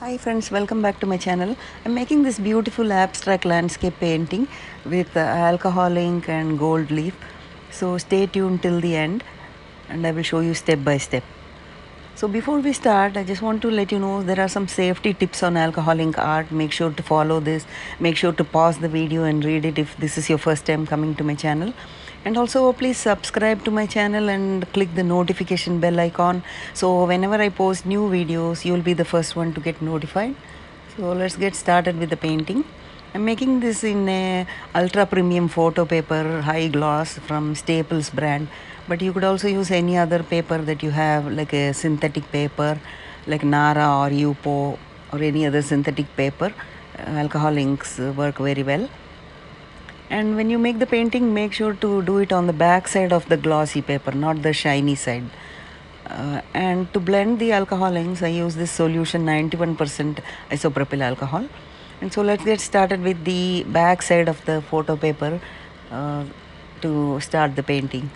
Hi friends, welcome back to my channel. I'm making this beautiful abstract landscape painting with uh, alcohol ink and gold leaf. So stay tuned till the end and I will show you step by step. So before we start, I just want to let you know there are some safety tips on alcohol ink art. Make sure to follow this. Make sure to pause the video and read it if this is your first time coming to my channel. And also please subscribe to my channel and click the notification bell icon. So whenever I post new videos, you'll be the first one to get notified. So let's get started with the painting. I'm making this in a ultra premium photo paper, high gloss from Staples brand. But you could also use any other paper that you have, like a synthetic paper, like Nara or Yupo or any other synthetic paper. Uh, alcohol inks work very well. And when you make the painting, make sure to do it on the back side of the glossy paper, not the shiny side. Uh, and to blend the alcohol inks, I use this solution 91% isopropyl alcohol. And so let's get started with the back side of the photo paper uh, to start the painting.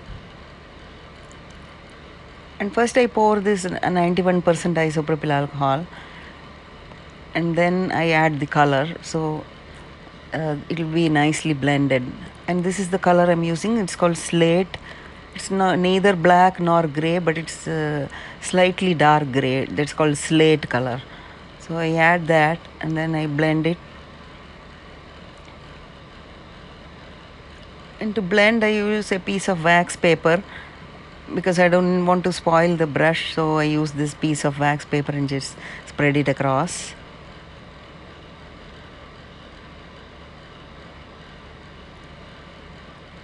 And first I pour this 91% isopropyl alcohol and then I add the color. So uh, it will be nicely blended. And this is the color I'm using. It's called slate. It's not neither black nor gray, but it's uh, slightly dark gray. That's called slate color. So I add that and then I blend it. And to blend, I use a piece of wax paper because I don't want to spoil the brush. So I use this piece of wax paper and just spread it across.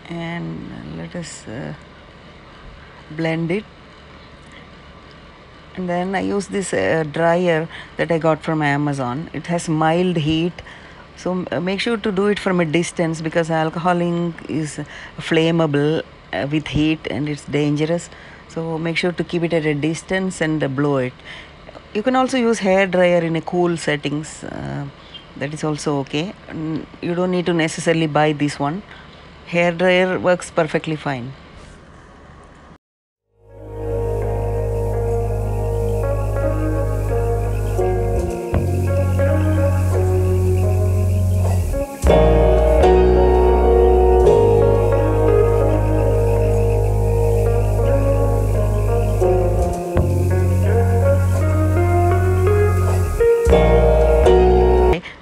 and let us uh, blend it. And then I use this uh, dryer that I got from Amazon. It has mild heat. So uh, make sure to do it from a distance because alcohol ink is flammable uh, with heat and it's dangerous. So make sure to keep it at a distance and uh, blow it. You can also use hair dryer in a cool settings uh, that is also okay. You don't need to necessarily buy this one hair dryer works perfectly fine.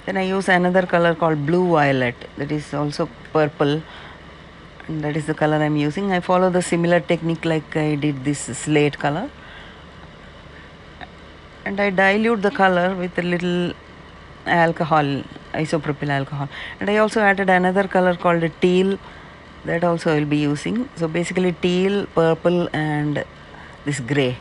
Then I use another color called blue violet. That is also purple and that is the color I'm using. I follow the similar technique like I did this slate color. And I dilute the color with a little alcohol isopropyl alcohol. And I also added another color called a teal that also I will be using. So basically teal purple and this gray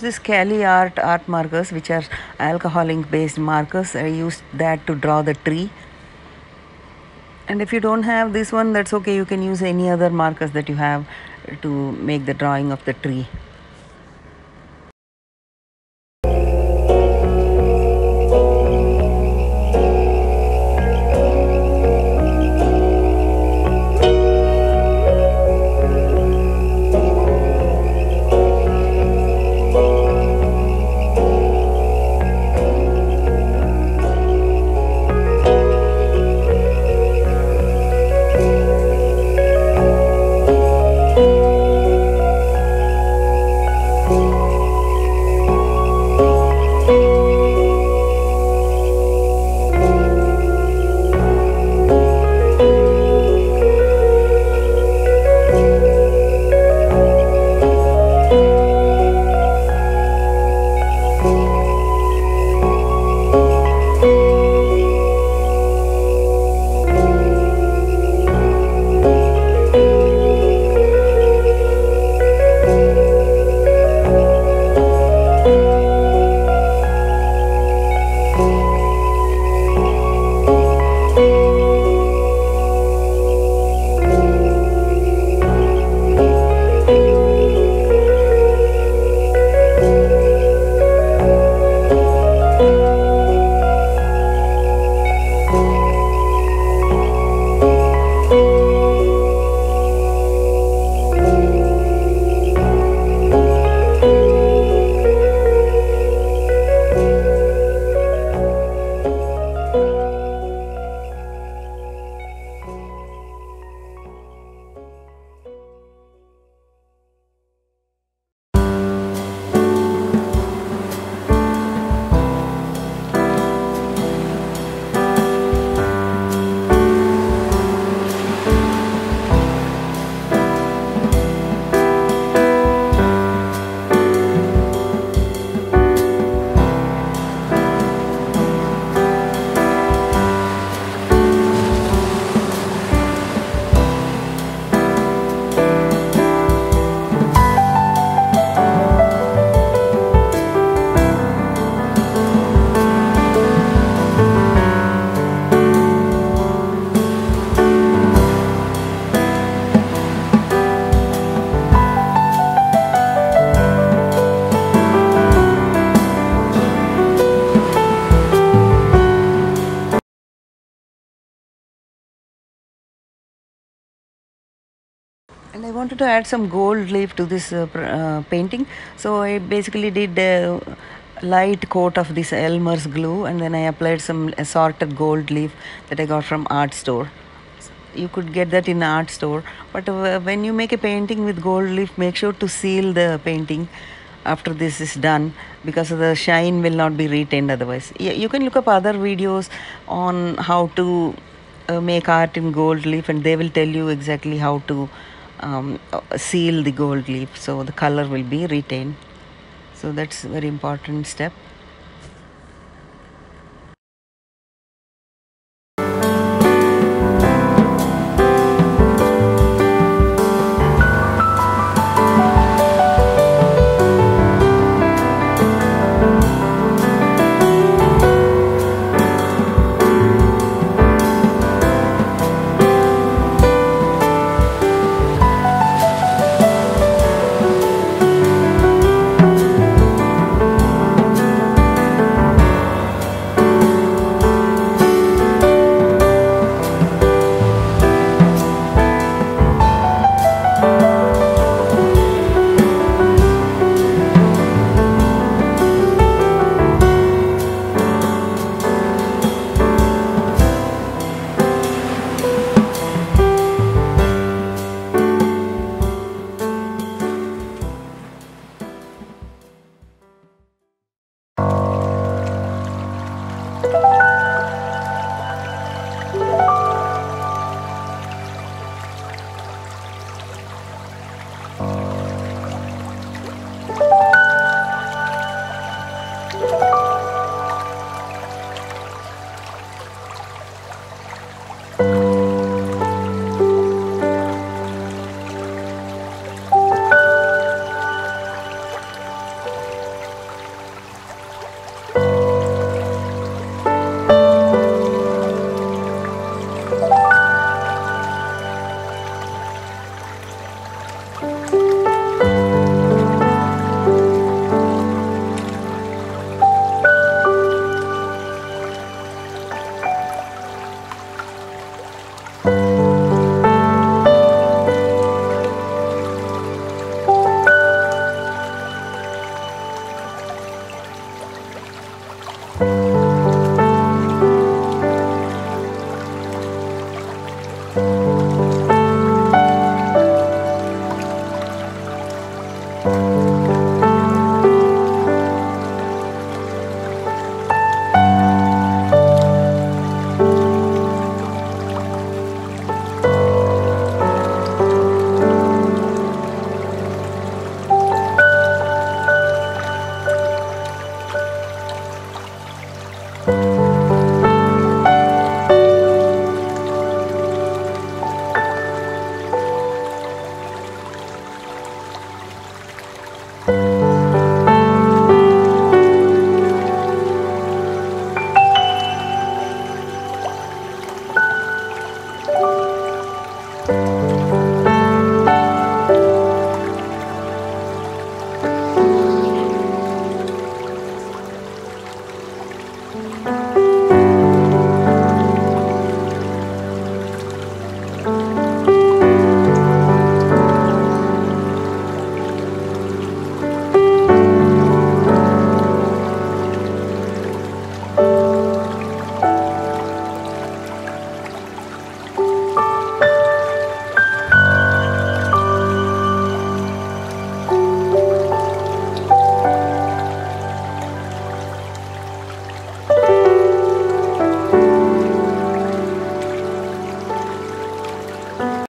use this Caliart art markers which are alcohol ink based markers. I used that to draw the tree. And if you don't have this one, that's okay. You can use any other markers that you have to make the drawing of the tree. Wanted to add some gold leaf to this uh, uh, painting. So I basically did a light coat of this Elmer's glue, and then I applied some assorted gold leaf that I got from art store. You could get that in art store, but uh, when you make a painting with gold leaf, make sure to seal the painting after this is done because the shine will not be retained otherwise. You can look up other videos on how to make art in gold leaf, and they will tell you exactly how to um, seal the gold leaf so the color will be retained. So that's very important step